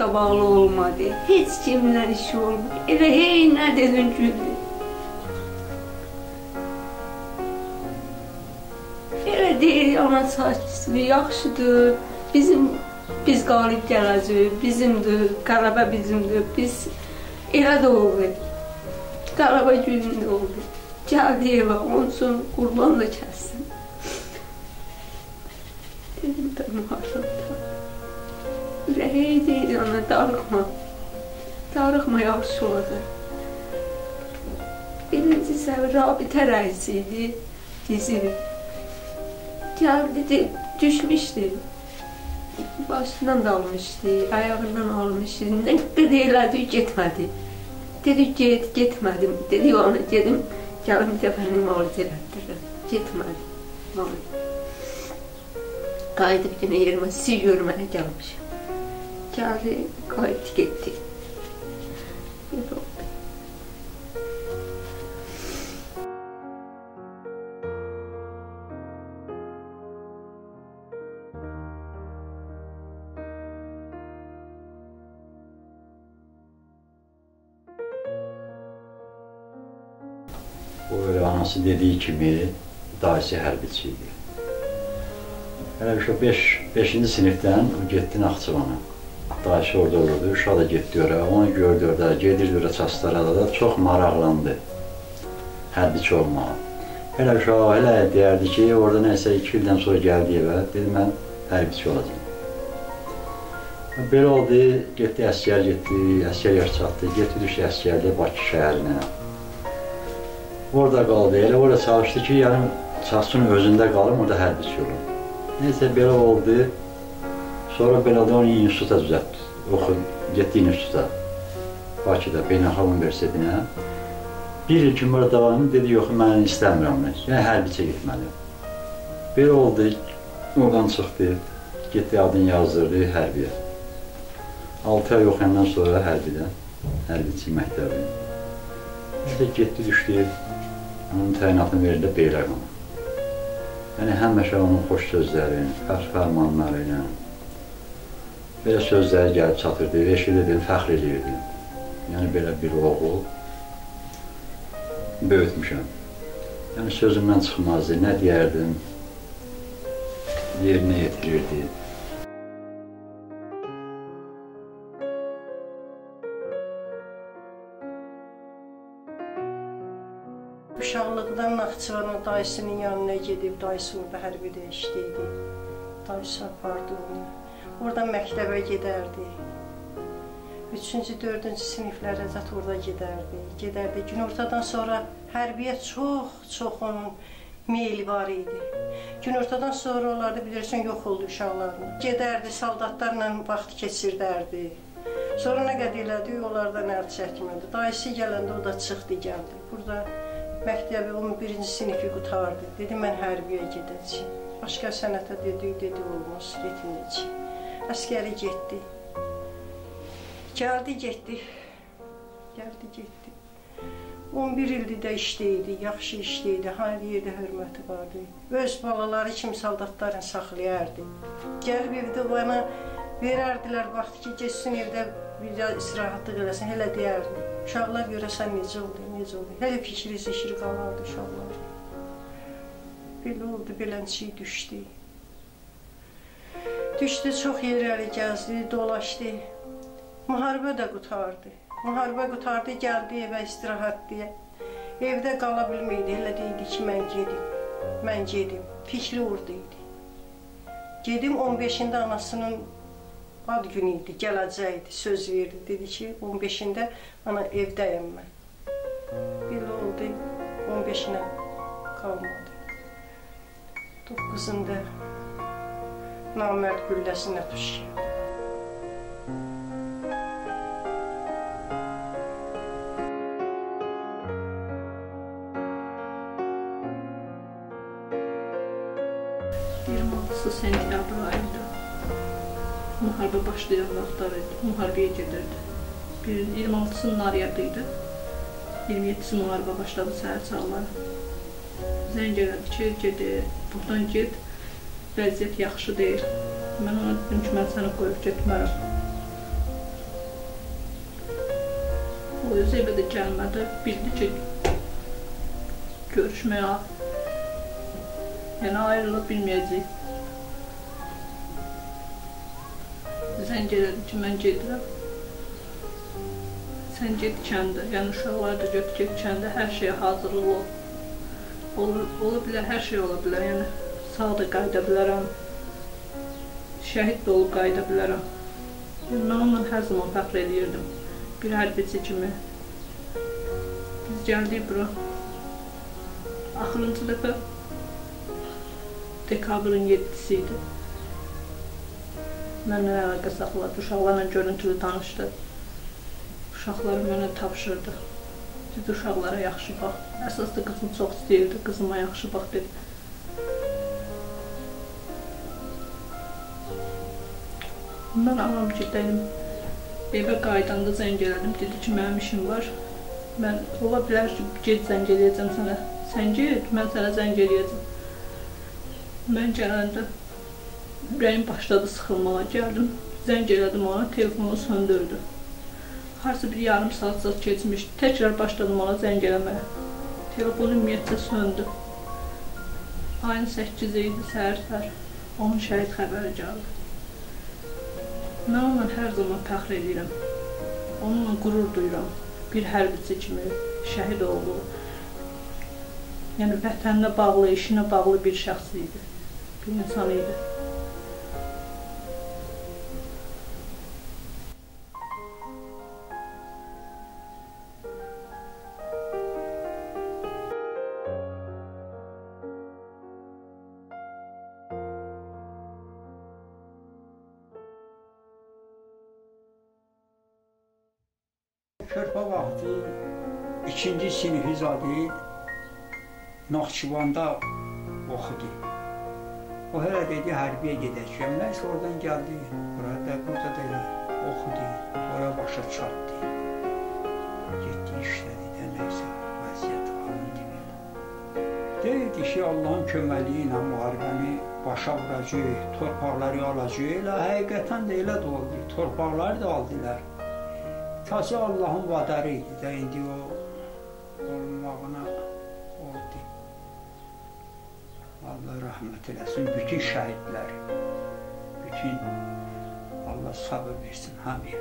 qaşqabaqlı olmadı. Heç kimlə işi olmadı. Elə hey nə dedin güldü. Elə deyir, ana saçısı yaxşıdır. Bizim biz qalib gələcəyik, bizimdir, qələbə bizimdir. Biz elə də oldu. Qələbə günündə oldu. Gəldi evə, onun üçün qurban da kəssin. Olacaq. Birinci səvir rabitə rəisi idi, dizi. Gəldi, düşmüşdü. Başından da almışdı, ayağından almışdı. Nə qədər elədi, getmədi. Dedi, get, getmədim. Dedi, ona gedim, gəlim bir dəfə müalicə elətdirirəm. Getmədi. Müalicə. Qayıdıb yenə yerimə sizi görməyə gəlmişəm. Gəldi, qayıtdı, getdi. Öyle anası dediği kimi dayısı hərbiçi idi. Hələ şu 5 5 sinifdən o getdi Naxçıvana. Dayısı orada olurdu, uşaq da getdi ora. Onu gördü orada, gedirdi ora çaslara da çox maraqlandı hərbiçi olmağa. Hələ uşaq hələ deyərdi ki, orada nəsə 2 ildən sonra gəldi evə, dedi mən hərbiçi olacağam. Belə oldu, getdi əskər getdi, əskər yaş çatdı, getdi düşdü əskərliyə Bakı şəhərinə. Orada qaldı. Elə orada çalışdı ki, yəni çalışsın özündə qalım, orada hərbiçi olum. Neysə belə oldu. Sonra belə də onu instituta düzəltdi. Oxu, getdi instituta. Bakıda, Beynəlxalq Universitetinə. Bir il kimi orada davam dedi, yox, mən istəmirəm mən. Yəni hərbiçə getməliyəm. Belə oldu. Oradan çıxdı. Getdi adını yazdırdı hərbiyə. 6 ay oxuyandan sonra hərbidən, hərbiçi məktəbi. İşte getdi düşdü, onun təyinatını verildi Beyləqana. Yəni həmişə onun xoş sözləri, fəxr fərmanları ilə belə sözləri gəlib çatırdı, eşidirdim, fəxr edirdim. Yəni belə bir oğul böyütmüşəm. Yəni sözümdən çıxmazdı, nə deyərdim, yerinə yetirirdi. Naxçıvana dayısının yanına gedib, dayısı orada hərbidə işləyirdi. Dayısı apardı onu. Oradan məktəbə gedərdi. Üçüncü, dördüncü siniflərə zət orada gedərdi. Gedərdi. Günortadan sonra hərbiyə çox, çox onun meyli var idi. Günortadan sonra onlarda bilirsən yox oldu uşaqlarını. Gedərdi, soldatlarla vaxt keçirdərdi. Sonra nə qədər elədi, onlardan əl çəkmədi. Dayısı gələndə o da çıxdı, gəldi. Burada məktəbi 11-ci sinifi qutardı. Dedi, mən hərbiyə gedəcəyim. Başqa sənətə dedi, dedi, olmaz, getməyəcəyim. Əskəri getdi. Gəldi, getdi. Gəldi, getdi. 11 ildir də işləyirdi, yaxşı işləyirdi, hər yerdə hörməti vardı. Öz balaları kimi soldatların saxlayardı. Gəlib evdə bana verərdilər vaxt ki, geçsin evdə bir istirahatlıq eləsin, elə deyərdi. Uşaqlar görəsən necə oldu, necə oldu. Hələ fikri zikri qalardı uşaqlar. Belə oldu, belənçik düşdü. Düşdü, çox yerləri gəzdi, dolaşdı. Müharibə də qutardı. Müharibə qutardı, gəldi evə istirahat deyə. Evdə qala bilməydi, elə deyildi ki, mən gedim. Mən gedim. Fikri orada idi. Gedim 15-də anasının ad günü idi, gələcəkdi, söz verdi. Dedi ki, 15-də ana evdəyəm mən. Belə oldu, 15-nə qalmadı. 9-unda namərd gülləsinə düşdü. Müharibə başlayan vaxtlar idi. Müharibəyə gedirdi. Bir 26-sı Naryada idi. 27-si müharibə başladı səhər çağları. Zəng elədi ki, ged, buradan get. Vəziyyət yaxşı deyil. Mən ona dedim ki, mən səni qoyub getmərəm. O özü evə də gəlmədi. Bildi ki, görüşməyə yəni ayrılıb bilməyəcək. Elədi ki, mən gedirəm. Sən get kəndə, yəni uşaqlar da götür get kəndə, hər şeyə hazırlıq ol. Olur, ola bilər, hər şey ola bilər. Yəni sağ da qayıda bilərəm. Şəhid də olub qayıda bilərəm. Yəni, mən onunla hər zaman fəxr edirdim. Bir hərbiçi kimi. Biz gəldik bura. Axırıncı dəfə dekabrın 7-si idi. Mənlə əlaqə saxladı, uşaqlarla görüntülü tanışdı. Uşaqları mənə tapşırdı. Dedi, uşaqlara yaxşı bax. Əsas da qızım çox istəyirdi, qızıma yaxşı bax dedi. Mən anam gedəyim. Evə qaydanda zəng elədim, dedi ki, mənim işim var. Mən ola bilər ki, gec zəng eləyəcəm sənə. Sən get, mən sənə zəng eləyəcəm. Mən gələndə ürəyim başladı sıxılmağa. Gəldim, zəng elədim ona, telefonu söndürdü. Harca bir yarım saat zat keçmiş, təkrar başladım ona zəng eləməyə. Telefon ümumiyyətlə söndü. Ayın 8 idi, səhər-səhər onun şəhid xəbəri gəldi. Mən onunla hər zaman fəxr edirəm. Onunla qürur duyuram. Bir hərbiçi kimi şəhid oldu. Yəni vətəninə bağlı, işinə bağlı bir şəxs idi. Bir insan idi. Zadı Naxçıvanda oxudu. O hələ dedi hərbiyə gedəcəm. Nəysə oradan gəldi. Burada, burada da elə oxudu. Sonra başa çatdı. Getdi işlədi də nəysə vəziyyət alın kimi. Deyirdi ki, Allahın köməliyi ilə müharibəni başa vuracaq, torpaqları alacaq. Elə həqiqətən də elə də oldu. Torpaqları da aldılar. Tası Allahın vadarı idi də indi o rəhmət eləsin bütün şəhidləri. Bütün Allah sabır versin hamıya.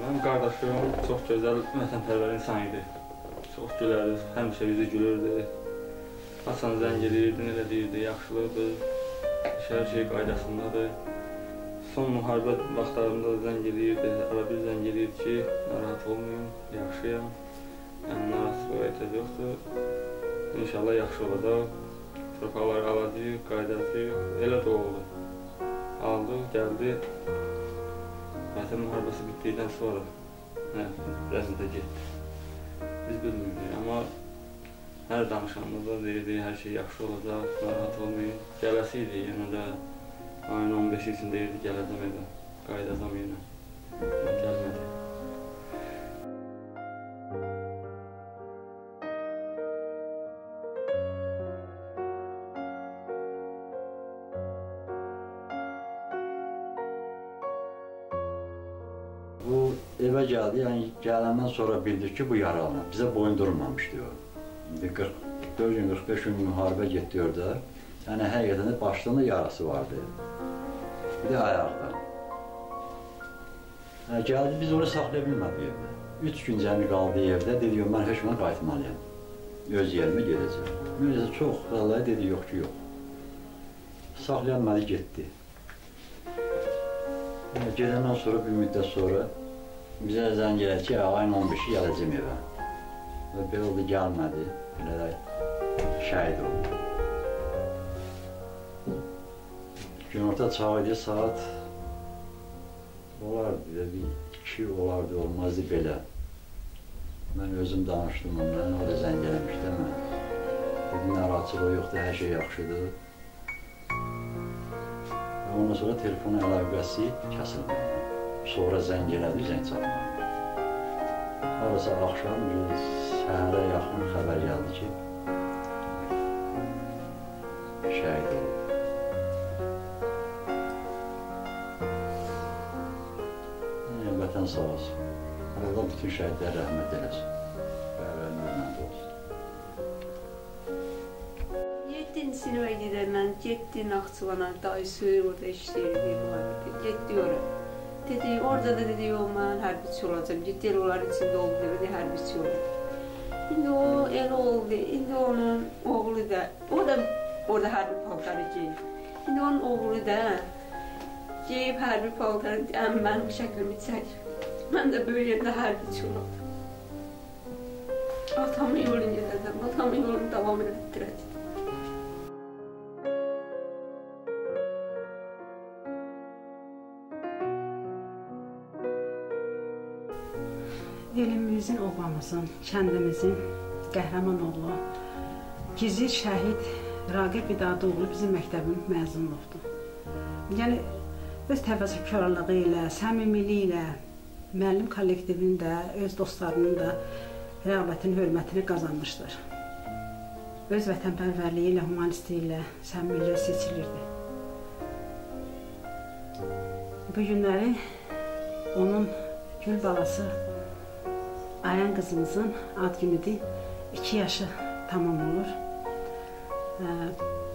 Mənim qardaşım çox gözəl, vətənpərvər insan idi. Çox gülərdi, həmişə yüzü gülürdü. Hasan zəng edirdi, elə deyirdi, yaxşılıqdır, hər şey qaydasındadır. Son müharibə vaxtlarında zəng edirdi, ara bir zəng edirdi ki, narahat olmayın, yaxşıyam. Yəni, narahatlıq etiraz yoxdur. İnşallah yaxşı olacaq. Torpaqları alacaq, qaydacaq. Elə də oldu. Aldı, gəldi. Vətən müharibəsi bitdikdən sonra hə, rəzmdə getdi. Biz bilmirdik, amma hər danışanda deyirdi, hər şey yaxşı olacaq, narahat olmayın. Gələsi idi, yenə də ayın 15-i üçün deyirdi, gələcəm evə, qayıdacam yenə. Gəlmədi. Bu evə gəldi, yəni gələndən sonra bildik ki, bu yaralı. Bizə boyundurulmamışdı o. İndi 44 gün, 45 gün müharibə getdi orada. Yəni həqiqətən də başında yarası vardı. Bir də ayaqda. Hə, gəldi, biz onu saxlaya bilmədik evdə. Üç gün cəmi qaldı evdə, dedi, mən hökmən qayıtmalıyam. Öz yerimə gedəcəm. Müəyyəsə çox, vallahi dedi, yox ki, yox. Saxlayanmadı, getdi. Gedəndən sonra bir müddət sonra bizə zəng elədi ki, ayın 15-i gələcəm evə. Və belə oldu, gəlmədi. Belə də şəhid oldu. Günorta çağı idi, saat olardı, bir iki olardı, olmazdı belə. Mən özüm danışdım onunla, o da zəng eləmişdi mən. Dedi, narahatçılığı yoxdur, hər şey yaxşıdır. Və ondan sonra telefon əlaqəsi kəsildi. Sonra zəng elədi, zəng çalmadı. Arası axşam, səhərə yaxın xəbər gəldi ki, Naxçıvana, dayısı orada işləyirdi, müharibə. Getdi ora. Dedi, orada da dedi, mən hərbiçi olacağam. Getdi onların içində oldu, dedi, hərbiçi oldu. İndi o elə oldu. İndi onun oğlu da, o da orada hərbi paltarı geyib. İndi onun oğlu da geyib hərbi paltarı, əm mənim şəklimi çək. Mən də böyüyəndə hərbiçi olacağam. Atamın yolunu gedəcəm, atamın yolunu davam etdirəcəm. Elimizin, obamızın, kəndimizin qəhrəman oğlu, gizir şəhid Raqib İdadoğlu bizim məktəbin məzunluqdur. Yəni öz təvəzzökarlığı ilə, səmimiliyi ilə müəllim kollektivinin də, öz dostlarının da rəğbətini, hörmətini qazanmışdır. Öz vətənpərvərliyi ilə, humanistliyi ilə, səmimiliyi seçilirdi. Bu günləri onun gül balası Ayan qızımızın ad günüdür. 2 yaşı tamam olur.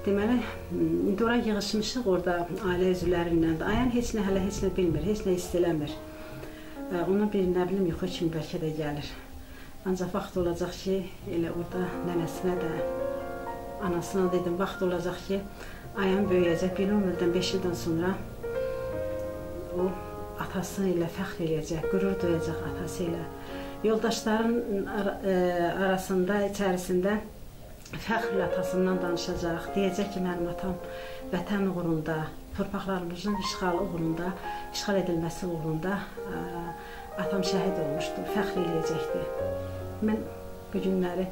Deməli, indi ora yığışmışıq orada ailə üzvləri də. Ayan heç nə hələ heç nə bilmir, heç nə hiss eləmir. Ona bir nə bilim yuxu kimi bəlkə də gəlir. Ancaq vaxt olacaq ki, elə orada nənəsinə də, anasına dedim, vaxt olacaq ki, Ayan böyüyəcək, bir ömrdən 5 ildən sonra o atası ilə fəxr eləyəcək, qürur duyacaq atası ilə yoldaşların arasında, içərisində fəxrlə atasından danışacaq. Deyəcək ki, mənim atam vətən uğrunda, torpaqlarımızın işğal uğrunda, işğal edilməsi uğrunda atam şəhid olmuşdu, fəxr eləyəcəkdi. Mən bu günləri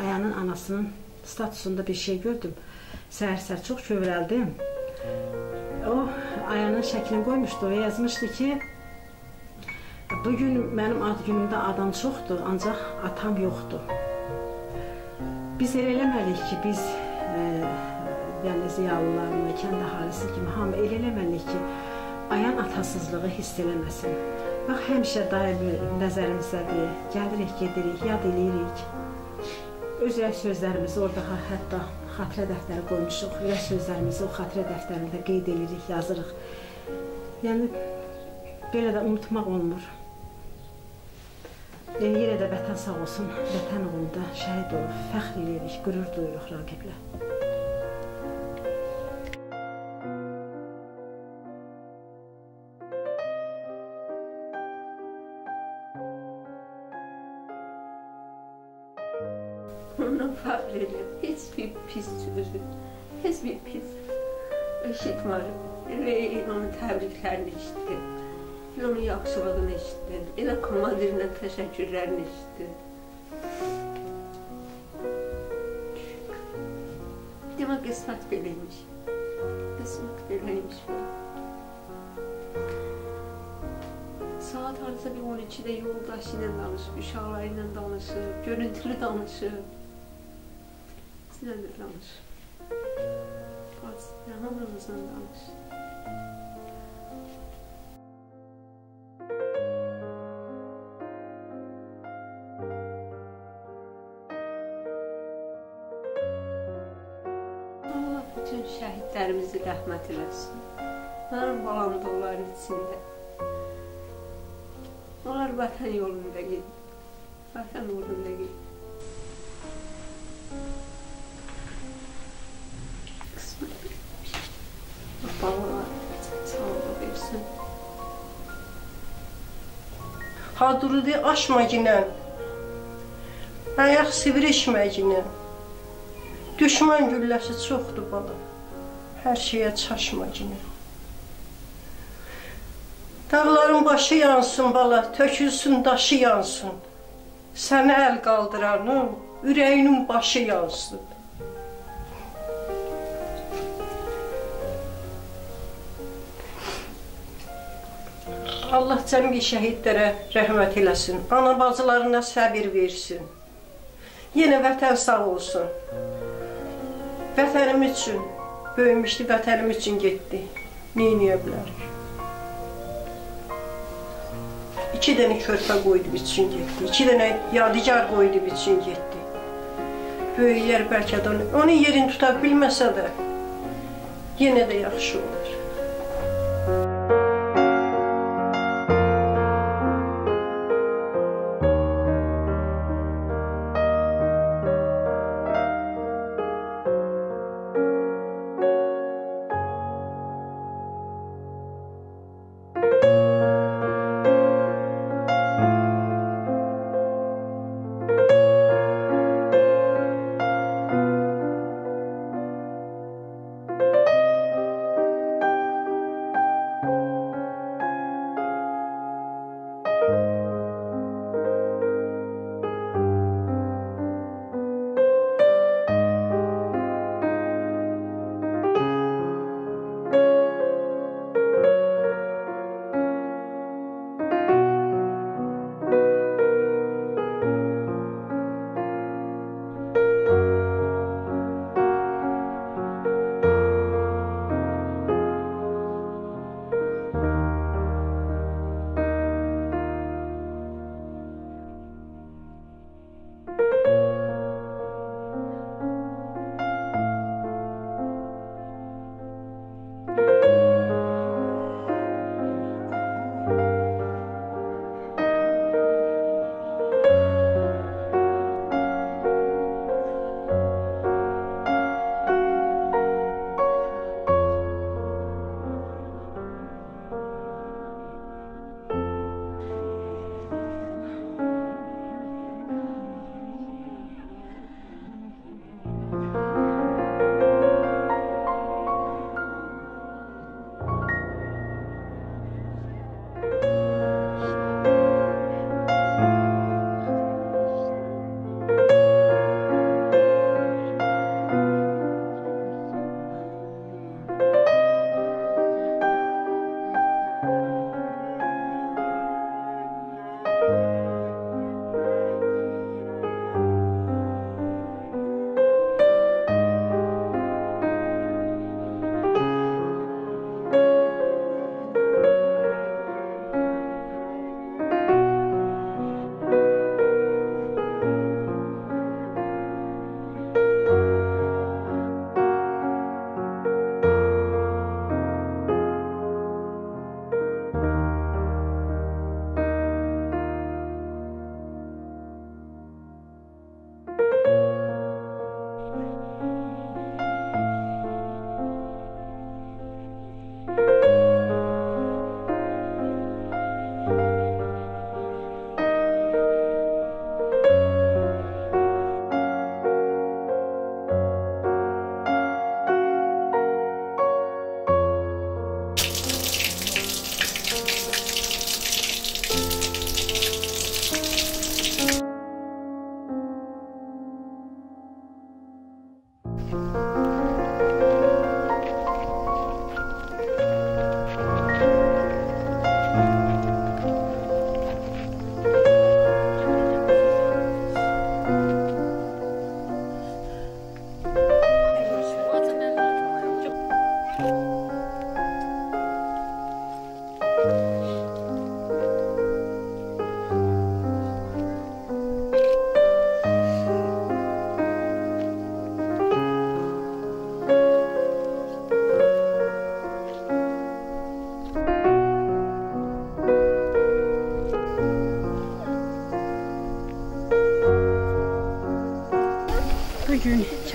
Ayanın anasının statusunda bir şey gördüm. Səhər-səhər çox kövrəldim. O Ayanın şəklini qoymuşdu və yazmışdı ki, bu gün mənim ad günümdə adam çoxdur, ancaq atam yoxdur. Biz elə eləməliyik ki, biz e, yəni ziyalılarını, kənd əhalisi kimi hamı elə eləməliyik ki, Ayan atasızlığı hiss eləməsin. Bax, həmişə daimi nəzərimizdədir, gəlirik, gedirik, yad eləyirik. Öz sözlərimizi orada hətta xatirə dəftəri qoymuşuq. Ürək sözlərimizi o xatirə dəftərində qeyd edirik, yazırıq. Yəni belə də unutmaq olmur. Yəni yenə də vətən sağ olsun, vətən uğrunda şəhid olub, fəxr edirik, qürur duyuruq raqiblə. Eşitmədim. Elə onun təbriklərini eşitdim. Elə onun yaxşılığını eşitdim. Elə komandirindən təşəkkürlərini eşitdim. Demək qismət beləymiş. Qismət beləymiş. Saat hardasa bir 12-də yoldaşı ilə danışıb, uşaqları ilə danışıb, görüntülü danışıb. Sizlə də danış. Bax, hamımızla danış. Allah bütün şəhidlərimizi rəhmət eləsin. Mənim balam da onların içində. Onlar vətən yolunda gedir. Vətən uğrunda gedir. Hadrudu aşmaginə, ayaq sivrişməginə. Düşman gülləsi çoxdur bala, hər şeyə çaşmaginə. Dağların başı yansın bala, tökülsün daşı yansın. Sənə əl qaldıranın, ürəyinin başı yansın. Allah cəmi şəhidlərə rəhmət eləsin. Ana bacılarına səbir versin. Yenə vətən sağ olsun. Vətənim üçün böyümüşdü, vətənim üçün getdi. Neyniyə bilərik? İki dənə körpə qoydu bitsin getdi. İki dənə yadigar qoydu bitsin getdi. Böyüklər bəlkə də onu, onun yerini tuta bilməsə də yenə də yaxşı olur.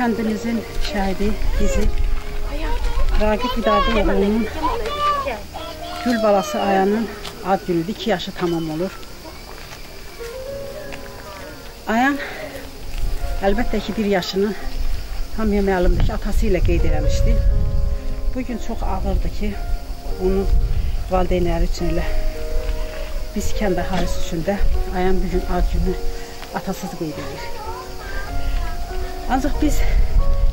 Kəndimizin şəhidi bizi Raqib İdadıoğlu'nun Gül balası Ayanın ad günüdür. 2 yaşı tamam olur. Ayan əlbəttə ki, bir yaşını hamıya məlumdur ki, atası ilə qeyd eləmişdi. Bu gün çox ağırdır ki, onun valideynləri üçün elə biz kənd əhalisi üçün də Ayan bu gün ad günü atasız qeyd edir. Ancaq biz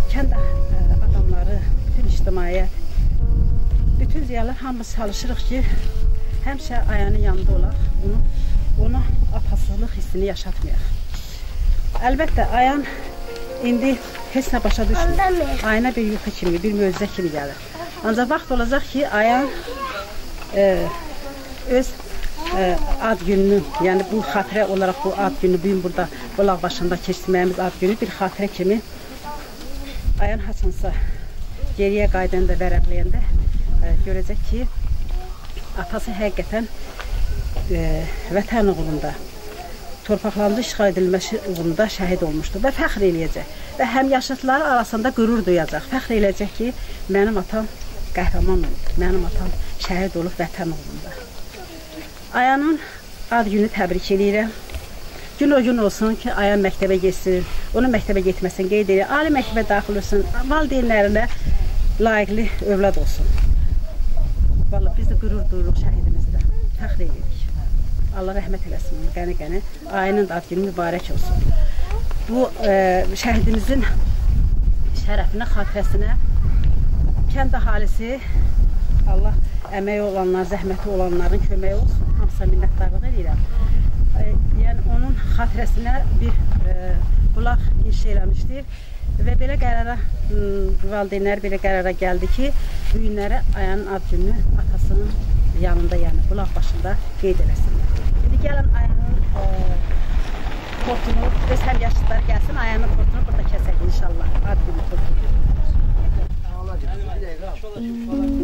kənd ə, adamları, bütün ictimaiyyət, bütün ziyalar hamımız çalışırıq ki, həmişə Ayanın yanında olaq, onu, ona atasızlıq hissini yaşatmayaq. Əlbəttə, Ayan indi heç nə başa düşmür. Ayına bir yuxu kimi, bir möcüzə kimi gəlir. Ancaq vaxt olacaq ki, Ayan e, öz e, ad gününü, yəni bu xatirə olaraq bu ad günü bu gün burada bulaq başında keçirməyimiz ad günü bir xatirə kimi Ayan haçansa geriyə qayıdanda, vərəqləyəndə e, görəcək ki, atası həqiqətən e, vətən uğrunda torpaqlarında işğal edilməsi uğrunda şəhid olmuşdu və fəxr eləyəcək. Və həmyaşıdları arasında qürur duyacaq. Fəxr eləyəcək ki, mənim atam qəhrəman olub, mənim atam şəhid olub vətən uğrunda. Ayanın ad günü təbrik eləyirəm. Gün o gün olsun ki, Ayan məktəbə getsin, onun məktəbə getməsini qeyd edir, ali məktəbə daxil olsun, valideynlərinə layiqli övlad olsun. Vallahi biz də qürur duyuruq şəhidimizlə, fəxr edirik. Allah rəhmət eləsin qəni-qəni. Ayının da ad günü mübarək olsun. Bu e, şəhidimizin şərəfinə, xatirəsinə kənd əhalisi Allah əməyi olanlar, zəhməti olanların köməyi olsun. Hamısına minnətdarlıq edirəm yəni onun xatirəsinə bir e, ə, bulaq inşa eləmişdir və belə qərara hmm, valideynlər belə qərara gəldi ki, bu günləri Ayanın ad günü atasının yanında, yəni bulaq başında qeyd eləsinlər. İndi gəlin Ayanın ə, e, portunu, öz həm yaşlıları gəlsin, Ayanın portunu burada kəsək inşallah ad günü portunu. Ağlacıq, bir dəqiqə.